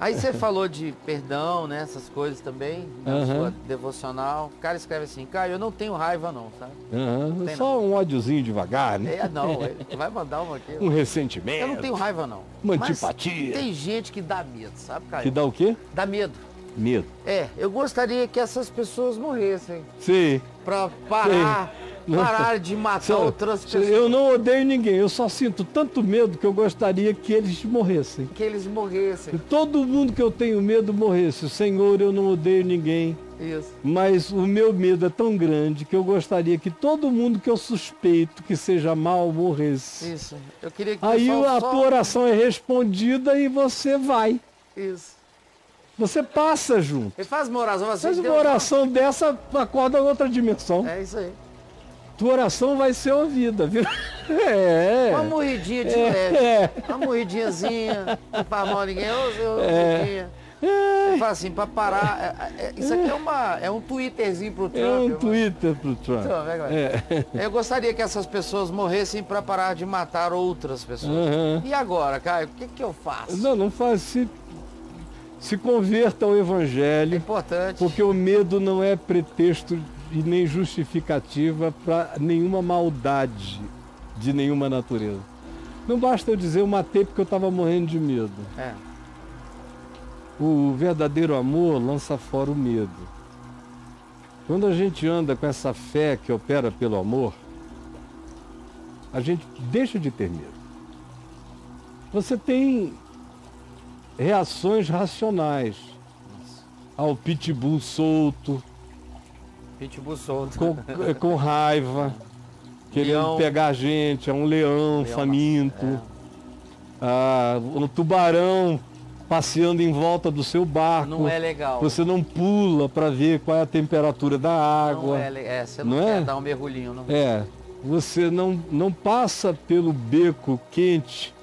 Aí você falou de perdão, né? Essas coisas também, na Aham. sua devocional. O cara escreve assim, Caio, eu não tenho raiva não, sabe? Aham, Tem Só um ódiozinho devagar, né? É, não, é, vai mandar uma aqui. Um ressentimento. Eu não tenho raiva não. Uma antipatia. Tem gente que dá medo, sabe, Caio? Que dá o quê? Dá medo. Medo. É, eu gostaria que essas pessoas morressem. Sim. Pra parar, Sim. Parar de matar Só- outras pessoas. Eu não odeio ninguém, eu só sinto tanto medo que eu gostaria que eles morressem. Que eles morressem. Que todo mundo que eu tenho medo morresse. Senhor, eu não odeio ninguém. Isso. Mas o meu medo é tão grande que eu gostaria que todo mundo que eu suspeito que seja mal morresse. Isso. Eu queria que Aí a só- tua oração é respondida e você vai. Isso. Você passa junto. Ele faz uma oração assim. Faz uma oração dessa, acorda outra dimensão. É isso aí. Tua oração vai ser ouvida, viu? É. Uma morridinha de É, leve. é. Uma morridinhazinha. Não faz mal a ninguém. Ô, seu É. É, fala assim, pra parar. é- é- isso aqui é, uma, é um twitterzinho pro Trump. é um eu- Twitter pro Trump. É, É. Eu gostaria que essas pessoas morressem pra parar de matar outras pessoas. Aham. E agora, Caio, o que, que eu faço? Não, não faz. Se, se converta ao É Evangelho, importante. porque o medo não é pretexto e nem justificativa para nenhuma maldade de nenhuma natureza. Não basta eu dizer eu matei porque eu estava morrendo de medo. É. O verdadeiro amor lança fora o medo. Quando a gente anda com essa fé que opera pelo amor, a gente deixa de ter medo. Você tem reações racionais ao pitbull solto, Pitbull solto. com, eh, com raiva, querendo Leão. pegar a gente, a um leão, Leão, faminto, é. a um tubarão passeando em volta do seu barco. Não é legal. Você não pula para ver qual é a temperatura da Não água. é, le- é, você não, Não quer é? dar um mergulhinho, não. É, você não, não passa pelo beco quente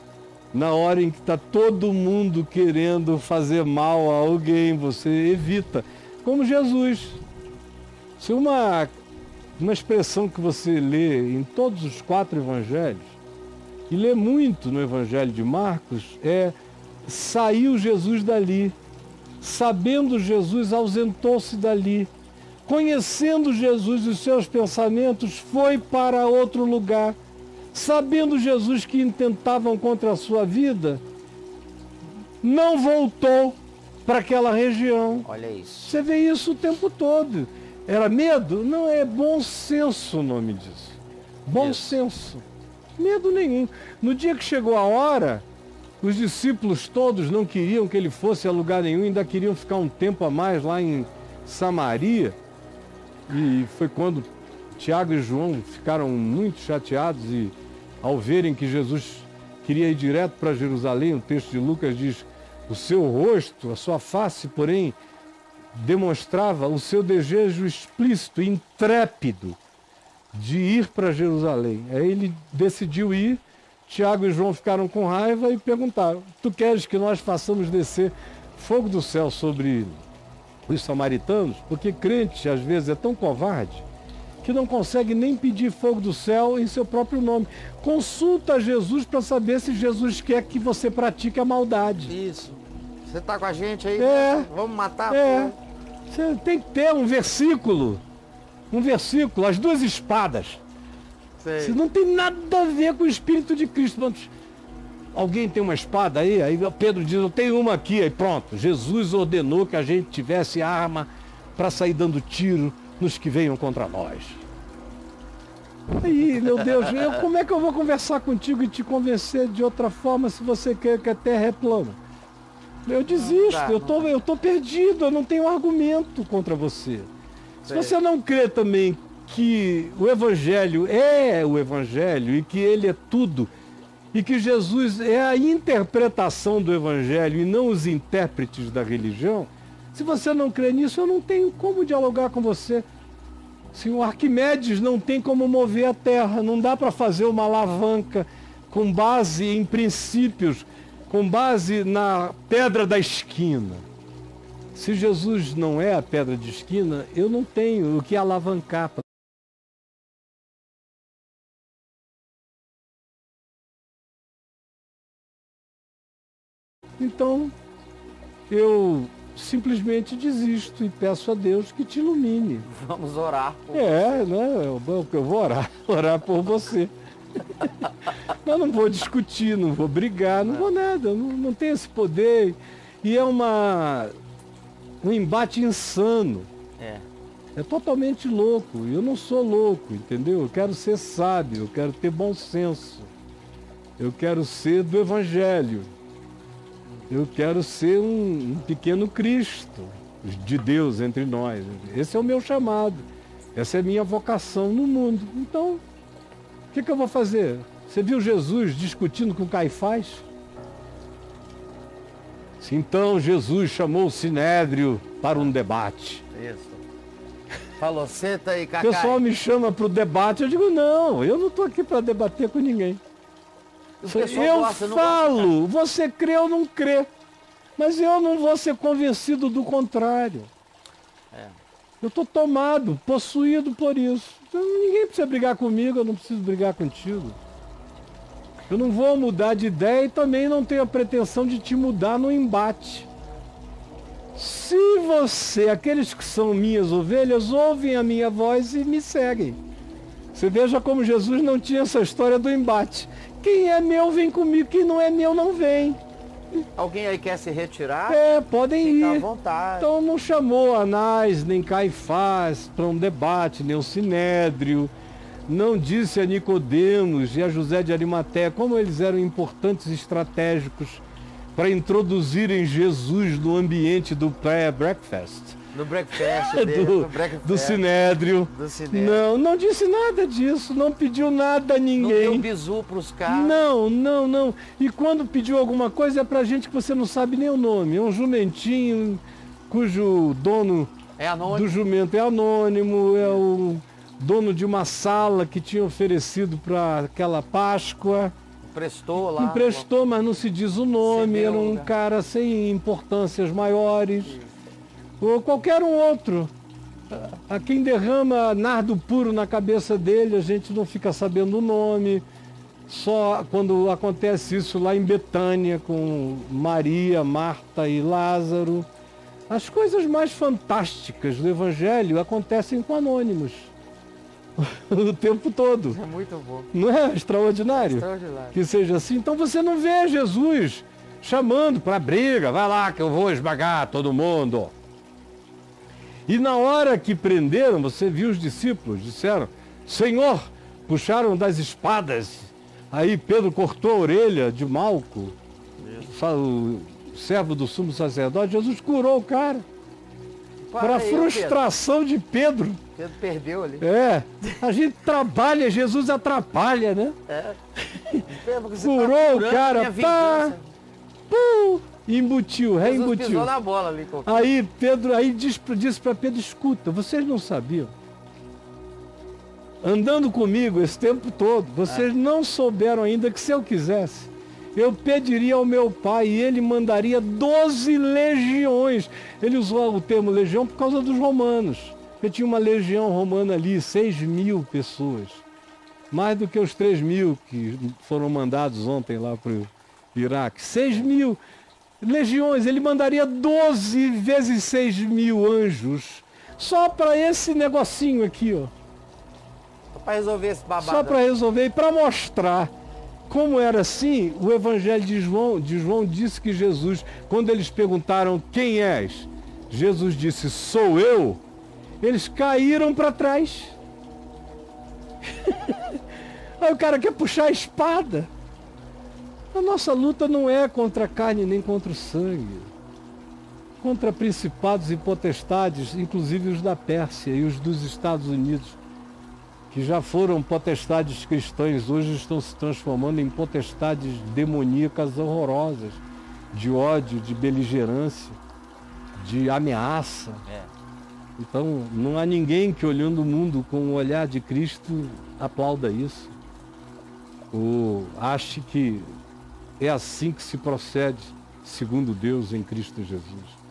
na hora em que está todo mundo querendo fazer mal a alguém, você evita. Como Jesus. Se uma, uma expressão que você lê em todos os quatro evangelhos, e lê muito no evangelho de Marcos, é saiu Jesus dali. Sabendo Jesus, ausentou-se dali. Conhecendo Jesus e os seus pensamentos, foi para outro lugar. Sabendo Jesus que intentavam contra a sua vida, não voltou para aquela região. Olha isso. Você vê isso o tempo todo. Era medo? Não, é bom senso o nome disso. Bom Isso. senso. Medo nenhum. No dia que chegou a hora, os discípulos todos não queriam que ele fosse a lugar nenhum, ainda queriam ficar um tempo a mais lá em Samaria. E foi quando Tiago e João ficaram muito chateados e ao verem que Jesus queria ir direto para Jerusalém, o texto de Lucas diz: o seu rosto, a sua face, porém, demonstrava o seu desejo explícito, intrépido, de ir para Jerusalém. Aí ele decidiu ir. Tiago e João ficaram com raiva e perguntaram: Tu queres que nós façamos descer fogo do céu sobre os samaritanos? Porque crente às vezes é tão covarde que não consegue nem pedir fogo do céu em seu próprio nome. Consulta Jesus para saber se Jesus quer que você pratique a maldade. Isso. Você tá com a gente aí? É. né? Vamos matar? É. pô. Você tem que ter um versículo. Um versículo, as duas espadas. Sei. Isso não tem nada a ver com o Espírito de Cristo. Mas Alguém tem uma espada aí? Aí Pedro diz, eu tenho uma aqui. Aí pronto, Jesus ordenou que a gente tivesse arma para sair dando tiro nos que venham contra nós. Aí, meu Deus, eu, como é que eu vou conversar contigo e te convencer de outra forma se você quer que a terra é plana? Eu desisto, dá, eu, não tô, eu tô perdido, eu não tenho argumento contra você. Se Sei. você não crê também que o Evangelho é o Evangelho e que ele é tudo, e que Jesus é a interpretação do Evangelho e não os intérpretes da religião, se você não crê nisso, eu não tenho como dialogar com você. Se o Arquimedes não tem como mover a terra, não dá para fazer uma alavanca com base em princípios, com base na pedra da esquina. Se Jesus não é a pedra de esquina, eu não tenho o que alavancar. pra- Então, eu simplesmente desisto e peço a Deus que te ilumine. Vamos orar. Por é, né? Eu, eu vou orar, orar por você. Mas não vou discutir, não vou brigar, não vou nada, não, não tenho esse poder. E é uma, um embate insano. É. É totalmente louco. Eu não sou louco, entendeu? Eu quero ser sábio, eu quero ter bom senso. Eu quero ser do Evangelho. Eu quero ser um, um pequeno Cristo de Deus entre nós. Esse é o meu chamado. Essa é a minha vocação no mundo. Então, o que, que eu vou fazer? Você viu Jesus discutindo com Caifás? Então Jesus chamou o Sinédrio para um debate. Isso. Falou, senta aí, O Cacai. pessoal me chama para o debate, eu digo, não, eu não estou aqui para debater com ninguém. Eu gosta, falo, você crê ou não crê. Mas eu não vou ser convencido do contrário. É. Eu estou tomado, possuído por isso. Então, ninguém precisa brigar comigo, eu não preciso brigar contigo. Eu não vou mudar de ideia e também não tenho a pretensão de te mudar no embate. Se você, aqueles que são minhas ovelhas, ouvem a minha voz e me seguem. Você veja como Jesus não tinha essa história do embate. Quem é meu vem comigo, quem não é meu não vem. Alguém aí quer se retirar? É, podem Fica à ir. vontade. Então não chamou Anás, nem Caifás para um debate, nem o Sinédrio. Não disse a Nicodemos e a José de Arimaté como eles eram importantes estratégicos para introduzirem Jesus no ambiente do pré-breakfast, No breakfast dele, do, no breakfast do Sinédrio. do cinema. Não, não disse nada disso, não pediu nada a Não ninguém. deu bizu pros caras. Não, não, não. E quando pediu alguma coisa é pra gente que você não sabe nem o nome. É um jumentinho cujo dono É do jumento é anônimo, é o dono de uma sala que tinha oferecido para aquela Páscoa. Prestou lá. Emprestou, mas não se diz o nome. Era um né? cara sem importâncias maiores. Ou qualquer um outro. A quem derrama nardo puro na cabeça dele, a gente não fica sabendo o nome. Só quando acontece isso lá em Betânia, com Maria, Marta e Lázaro. As coisas mais fantásticas do Evangelho acontecem com anônimos. o tempo todo. É muito bom. Não é extraordinário? Extraordinário. que seja assim. Então você não vê Jesus chamando para briga, vai lá que eu vou esmagar todo mundo. E na hora que prenderam, você viu os discípulos, disseram, Senhor, puxaram das espadas. Aí Pedro cortou a orelha de Malco, o servo do sumo sacerdote. Jesus curou o cara. Para frustração de Pedro. Pedro. Pedro perdeu ali. É, a gente trabalha, Jesus atrapalha, né? É. Pedro, você Curou tá o cara, pá. Pum, embutiu, reembutiu. ali. Aí Pedro aí diz, disse para Pedro, escuta, vocês não sabiam. Andando comigo esse tempo todo, vocês não souberam ainda que se eu quisesse, eu pediria ao meu pai e ele mandaria 12 legiões. Ele usou o termo legião por causa dos romanos. Porque tinha uma legião romana ali, 6 mil pessoas. Mais do que os 3 mil que foram mandados ontem lá para o Iraque. 6 mil legiões. Ele mandaria 12 vezes 6 mil anjos. Só para esse negocinho aqui, ó. Só pra resolver esse babado. Só para resolver e para mostrar como era assim, o evangelho de João, de João disse que Jesus, quando eles perguntaram quem és, Jesus disse, sou eu. Eles caíram para trás. Aí o cara quer puxar a espada. A nossa luta não é contra a carne nem contra o sangue. Contra principados e potestades, inclusive os da Pérsia e os dos Estados Unidos que já foram potestades cristãs, hoje estão se transformando em potestades demoníacas horrorosas, de ódio, de beligerância, de ameaça. É. Então, não há ninguém que olhando o mundo com o olhar de Cristo aplauda isso. Ou ache que é assim que se procede, segundo Deus, em Cristo Jesus.